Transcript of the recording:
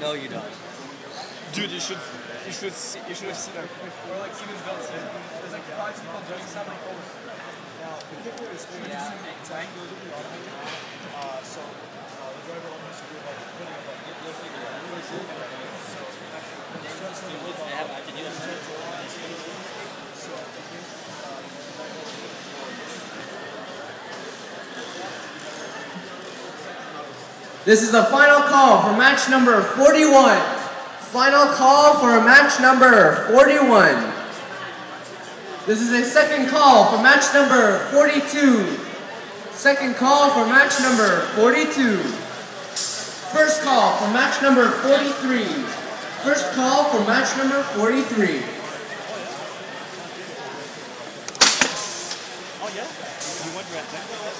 No, you don't. Dude, you should, you should, see, you should have seen her. Or like even Bill said, there's like five people doing something. Now the kicker is going to triangle uh, so uh, the driver almost do like putting up like you'll This is the final call for match number 41. Final call for match number 41. This is a second call for match number 42. Second call for match number 42. First call for match number 43. First call for match number 43. Oh yeah? You went red.